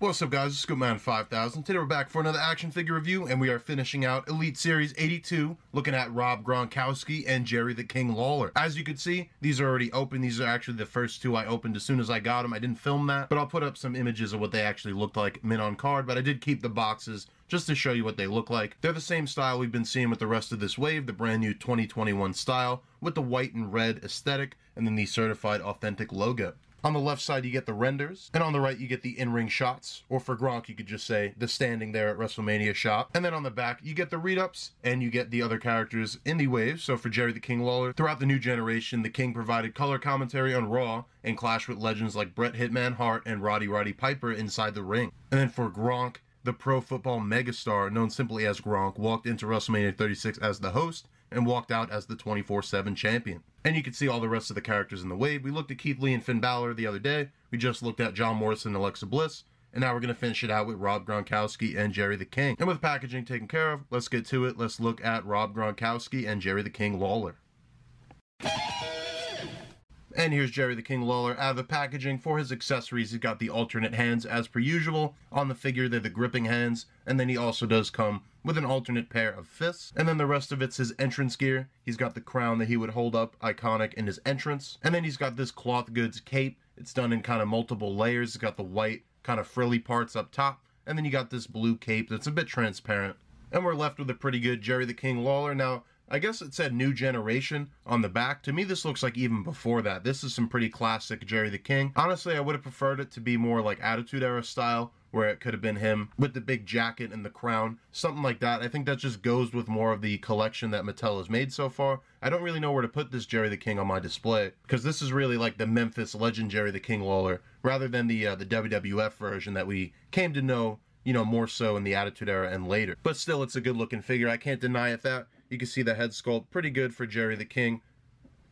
What's up guys, it's Scoopman5000. Today we're back for another action figure review and we are finishing out Elite Series 82 looking at Rob Gronkowski and Jerry the King Lawler. As you can see, these are already open. These are actually the first two I opened as soon as I got them. I didn't film that, but I'll put up some images of what they actually looked like mint on card, but I did keep the boxes just to show you what they look like. They're the same style we've been seeing with the rest of this wave, the brand new 2021 style with the white and red aesthetic and then the certified authentic logo. On the left side, you get the renders, and on the right, you get the in-ring shots, or for Gronk, you could just say the standing there at WrestleMania shot. And then on the back, you get the read-ups, and you get the other characters in the waves. So for Jerry the King Lawler, throughout the new generation, the King provided color commentary on Raw and clashed with legends like Bret Hitman Hart and Rowdy Roddy Piper inside the ring. And then for Gronk, the pro football megastar known simply as Gronk walked into WrestleMania 36 as the host and walked out as the 24-7 champion. And you can see all the rest of the characters in the wave. We looked at Keith Lee and Finn Balor the other day. We just looked at John Morrison and Alexa Bliss. And now we're going to finish it out with Rob Gronkowski and Jerry the King. And with packaging taken care of, let's get to it. Let's look at Rob Gronkowski and Jerry the King Lawler. And here's Jerry the King Lawler out of the packaging. For his accessories, he's got the alternate hands as per usual. On the figure, they're the gripping hands. And then he also does come with an alternate pair of fists. And then the rest of it's his entrance gear. He's got the crown that he would hold up, iconic in his entrance. And then he's got this cloth goods cape. It's done in kind of multiple layers. It's got the white kind of frilly parts up top. And then you got this blue cape that's a bit transparent. And we're left with a pretty good Jerry the King Lawler. Now, I guess it said new generation on the back. To me, this looks like even before that. This is some pretty classic Jerry the King. Honestly, I would have preferred it to be more like Attitude Era style, where it could have been him with the big jacket and the crown, something like that. I think that just goes with more of the collection that Mattel has made so far. I don't really know where to put this Jerry the King on my display because this is really like the Memphis Legend Jerry the King Lawler rather than the uh, the WWF version that we came to know you know, more so in the Attitude Era and later. But still, it's a good looking figure. I can't deny it that. You can see the head sculpt, pretty good for Jerry the King.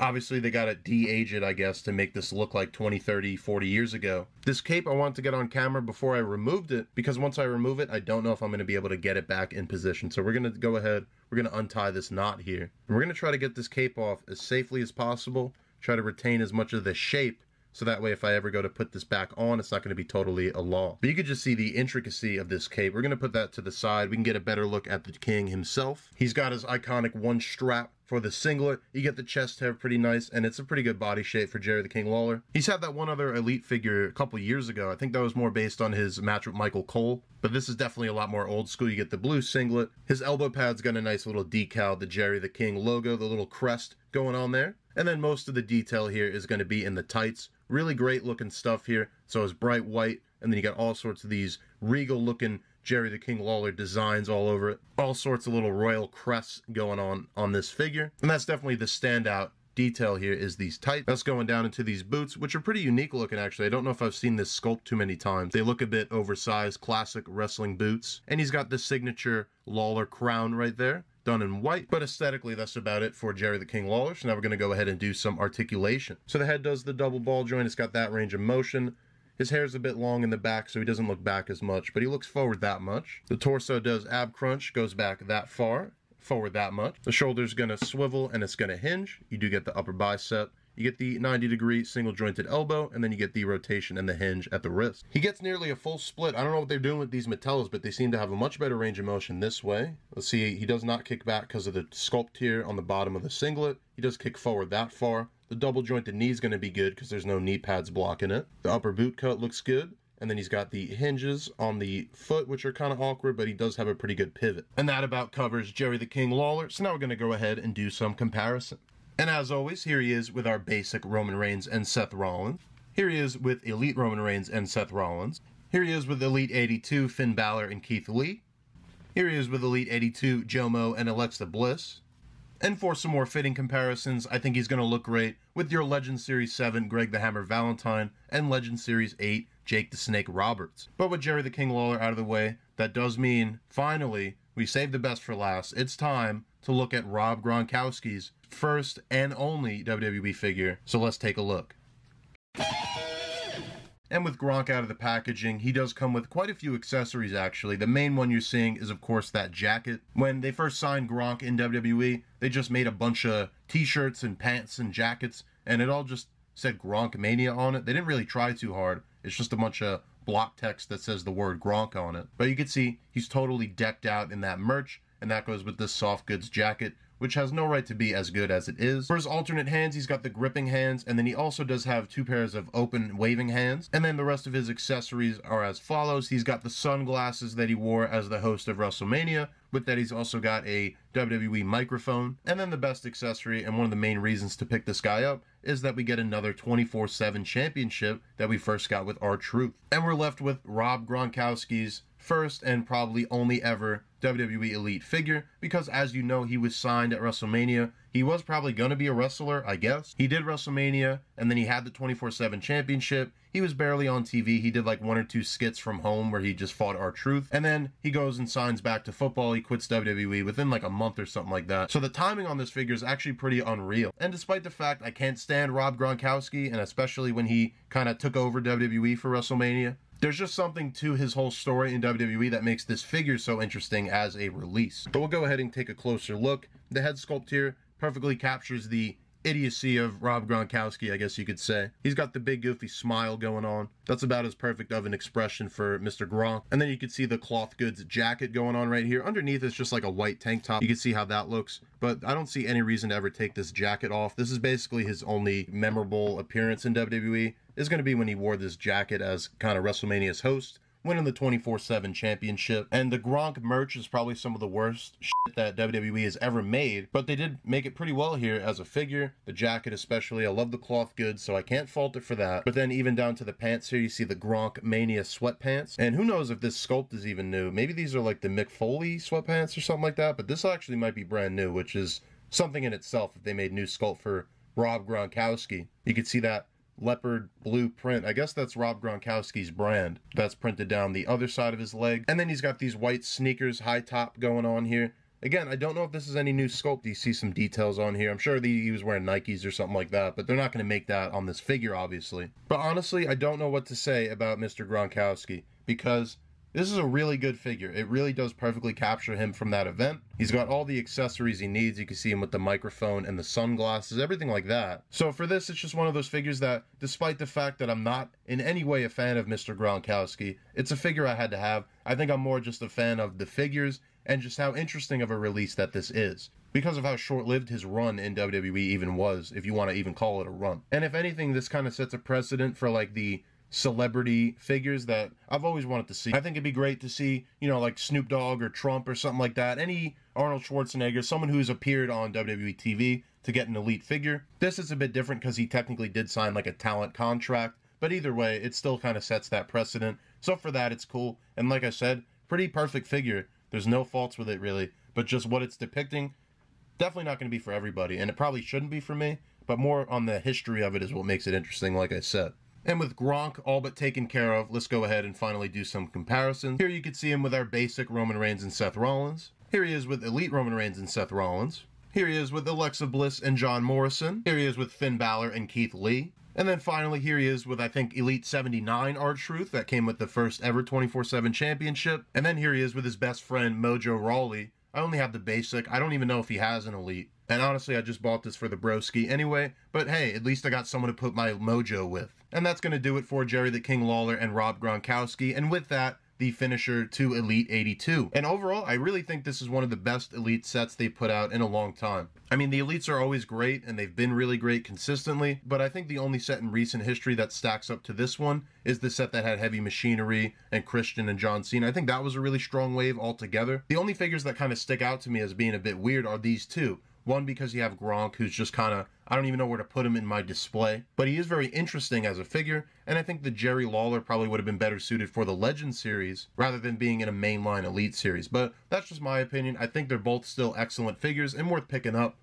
Obviously, they got to de-age it, I guess, to make this look like 20, 30, 40 years ago. This cape I want to get on camera before I removed it, because once I remove it, I don't know if I'm going to be able to get it back in position. So we're going to go ahead, we're going to untie this knot here. We're going to try to get this cape off as safely as possible, try to retain as much of the shape so that way if I ever go to put this back on, it's not going to be totally a law. But you could just see the intricacy of this cape. We're going to put that to the side. We can get a better look at the king himself. He's got his iconic one strap for the singlet. You get the chest hair pretty nice, and it's a pretty good body shape for Jerry the King Lawler. He's had that one other elite figure a couple years ago. I think that was more based on his match with Michael Cole, but this is definitely a lot more old school. You get the blue singlet. His elbow pad's got a nice little decal, the Jerry the King logo, the little crest going on there. And then most of the detail here is going to be in the tights. Really great looking stuff here. So it's bright white, and then you got all sorts of these regal looking Jerry the King Lawler designs all over it. All sorts of little royal crests going on on this figure. And that's definitely the standout detail here is these tights. That's going down into these boots, which are pretty unique looking actually. I don't know if I've seen this sculpt too many times. They look a bit oversized, classic wrestling boots. And he's got the signature Lawler crown right there done in white, but aesthetically that's about it for Jerry the King Lawler. So now we're going to go ahead and do some articulation. So the head does the double ball joint. It's got that range of motion. His hair's a bit long in the back, so he doesn't look back as much, but he looks forward that much. The torso does ab crunch, goes back that far, forward that much. The shoulder's gonna swivel and it's gonna hinge. You do get the upper bicep. You get the 90 degree single jointed elbow, and then you get the rotation and the hinge at the wrist. He gets nearly a full split. I don't know what they're doing with these Mattels, but they seem to have a much better range of motion this way. Let's see, he does not kick back because of the sculpt here on the bottom of the singlet. He does kick forward that far. The double jointed knee is going to be good because there's no knee pads blocking it. The upper boot cut looks good. And then he's got the hinges on the foot, which are kind of awkward, but he does have a pretty good pivot. And that about covers Jerry the King Lawler. So now we're going to go ahead and do some comparison. And as always, here he is with our basic Roman Reigns and Seth Rollins. Here he is with Elite Roman Reigns and Seth Rollins. Here he is with Elite 82 Finn Balor and Keith Lee. Here he is with Elite 82 Jomo and Alexa Bliss. And for some more fitting comparisons, I think he's going to look great with your Legend Series 7 Greg the Hammer Valentine and Legend Series 8 Jake the Snake Roberts. But with Jerry the King Lawler out of the way, that does mean, finally, we saved the best for last. It's time to look at Rob Gronkowski's first and only WWE figure. So let's take a look. And with Gronk out of the packaging, he does come with quite a few accessories actually. The main one you're seeing is of course that jacket. When they first signed Gronk in WWE, they just made a bunch of t-shirts and pants and jackets and it all just said Gronk Mania on it. They didn't really try too hard. It's just a bunch of block text that says the word Gronk on it. But you can see he's totally decked out in that merch, and that goes with this soft goods jacket, which has no right to be as good as it is. For his alternate hands, he's got the gripping hands, and then he also does have two pairs of open waving hands. And then the rest of his accessories are as follows. He's got the sunglasses that he wore as the host of WrestleMania, with that he's also got a WWE microphone. And then the best accessory, and one of the main reasons to pick this guy up, is that we get another 24 7 championship that we first got with R-Truth. And we're left with Rob Gronkowski's first and probably only ever WWE Elite figure because, as you know, he was signed at WrestleMania. He was probably going to be a wrestler, I guess. He did WrestleMania and then he had the 24 7 championship. He was barely on TV. He did like one or two skits from home where he just fought R-Truth. And then he goes and signs back to football. He quits WWE within like a month or something like that. So the timing on this figure is actually pretty unreal. And despite the fact I can't stand Rob Gronkowski, and especially when he kind of took over WWE for WrestleMania, there's just something to his whole story in WWE that makes this figure so interesting as a release. But we'll go ahead and take a closer look. The head sculpt here perfectly captures the idiocy of Rob Gronkowski, I guess you could say. He's got the big goofy smile going on. That's about as perfect of an expression for Mr. Gronk. And then you can see the cloth goods jacket going on right here. Underneath it's just like a white tank top. You can see how that looks. But I don't see any reason to ever take this jacket off. This is basically his only memorable appearance in WWE. Is going to be when he wore this jacket as kind of WrestleMania's host winning the 24-7 championship. And the Gronk merch is probably some of the worst shit that WWE has ever made, but they did make it pretty well here as a figure, the jacket especially. I love the cloth goods, so I can't fault it for that. But then even down to the pants here, you see the Gronk Mania sweatpants. And who knows if this sculpt is even new. Maybe these are like the Mick Foley sweatpants or something like that, but this actually might be brand new, which is something in itself if they made new sculpt for Rob Gronkowski. You could see that leopard blue print. I guess that's Rob Gronkowski's brand. That's printed down the other side of his leg. And then he's got these white sneakers, high top going on here. Again, I don't know if this is any new sculpt. You see some details on here. I'm sure he was wearing Nikes or something like that, but they're not going to make that on this figure, obviously. But honestly, I don't know what to say about Mr. Gronkowski because this is a really good figure. It really does perfectly capture him from that event. He's got all the accessories he needs. You can see him with the microphone and the sunglasses, everything like that. So for this, it's just one of those figures that, despite the fact that I'm not in any way a fan of Mr. Gronkowski, it's a figure I had to have. I think I'm more just a fan of the figures and just how interesting of a release that this is because of how short-lived his run in WWE even was, if you want to even call it a run. And if anything, this kind of sets a precedent for like the celebrity figures that I've always wanted to see. I think it'd be great to see, you know, like Snoop Dogg or Trump or something like that. Any Arnold Schwarzenegger, someone who's appeared on WWE TV to get an elite figure. This is a bit different because he technically did sign like a talent contract, but either way, it still kind of sets that precedent. So for that, it's cool. And like I said, pretty perfect figure. There's no faults with it really, but just what it's depicting, definitely not going to be for everybody, and it probably shouldn't be for me. But more on the history of it is what makes it interesting, like I said. And with Gronk all but taken care of, let's go ahead and finally do some comparisons. Here you can see him with our basic Roman Reigns and Seth Rollins. Here he is with Elite Roman Reigns and Seth Rollins. Here he is with Alexa Bliss and John Morrison. Here he is with Finn Balor and Keith Lee. And then finally, here he is with, I think, Elite 79 R-Truth that came with the first ever 24 7 championship. And then here he is with his best friend, Mojo Rawley. I only have the basic. I don't even know if he has an Elite. And honestly, I just bought this for the broski anyway. But hey, at least I got someone to put my mojo with. And that's going to do it for Jerry the King Lawler and Rob Gronkowski. And with that, the finisher to Elite 82. And overall, I really think this is one of the best Elite sets they've put out in a long time. I mean, the Elites are always great, and they've been really great consistently, but I think the only set in recent history that stacks up to this one is the set that had Heavy Machinery and Christian and John Cena. I think that was a really strong wave altogether. The only figures that kind of stick out to me as being a bit weird are these two. One, because you have Gronk, who's just kind of, I don't even know where to put him in my display. But he is very interesting as a figure, and I think the Jerry Lawler probably would have been better suited for the Legend series rather than being in a mainline Elite series. But that's just my opinion. I think they're both still excellent figures and worth picking up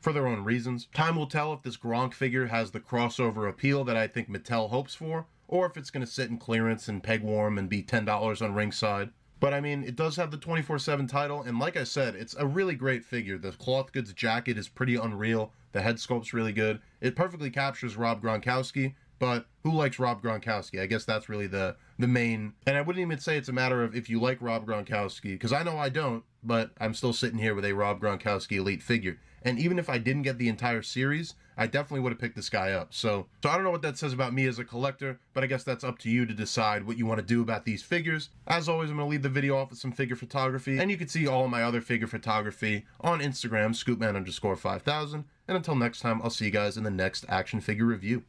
for their own reasons. Time will tell if this Gronk figure has the crossover appeal that I think Mattel hopes for, or if it's going to sit in clearance and peg warm and be $10 on ringside. But I mean, it does have the 24 7 title, and like I said, it's a really great figure. The cloth goods jacket is pretty unreal, the head sculpt's really good. It perfectly captures Rob Gronkowski, but who likes Rob Gronkowski? I guess that's really the the main. And I wouldn't even say it's a matter of if you like Rob Gronkowski, because I know I don't, but I'm still sitting here with a Rob Gronkowski elite figure. And even if I didn't get the entire series, I definitely would have picked this guy up. So, so I don't know what that says about me as a collector, but I guess that's up to you to decide what you want to do about these figures. As always, I'm going to leave the video off with some figure photography, and you can see all of my other figure photography on Instagram, scoopman underscore 5000. And until next time, I'll see you guys in the next action figure review.